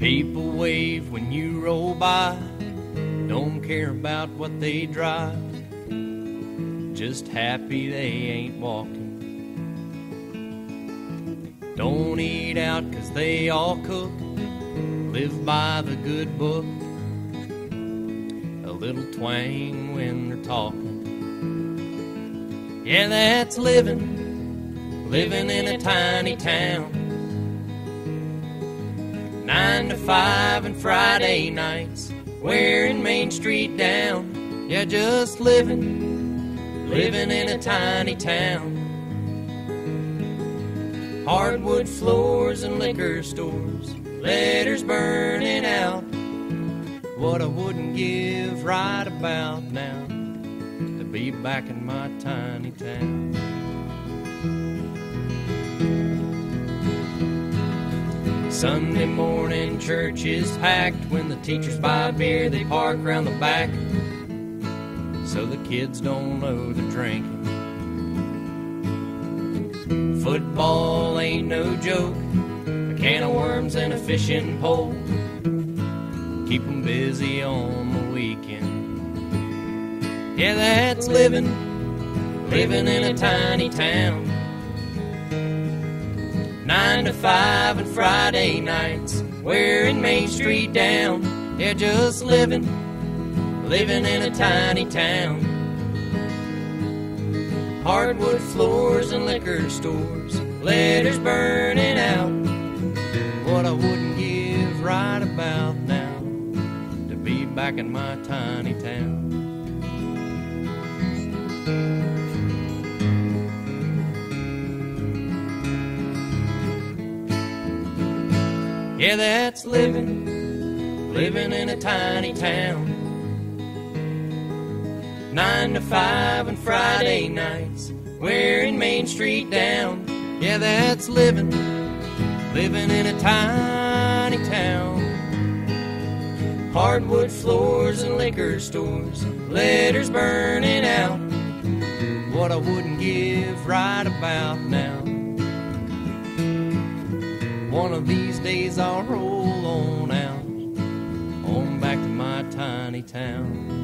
People wave when you roll by, don't care about what they drive, just happy they ain't walking. Don't eat out 'cause they all cook, live by the good book, a little twang when they're talking. Yeah, that's living, living in a tiny town. Nine to five and Friday nights, wearing Main Street down. Yeah, just living, living in a tiny town. Hardwood floors and liquor stores, letters burning out. What I wouldn't give right about now to be back in my tiny town. Sunday morning church is packed. When the teachers buy beer, they park around the back so the kids don't know they're drinking. Football ain't no joke. A can of worms and a fishing pole keep 'em busy on the weekend. Yeah, that's living, living in a tiny town. Nine to five and Friday nights, We're in Main Street down. Yeah, just living, living in a tiny town. Hardwood floors and liquor stores, letters burning out. What I wouldn't give right about now to be back in my tiny town. Yeah, that's living, living in a tiny town. Nine to five and Friday nights, wearing Main Street down. Yeah, that's living, living in a tiny town. Hardwood floors and liquor stores, letters burning out. What I wouldn't give right about now. One of these days I'll roll on out, on back to my tiny town.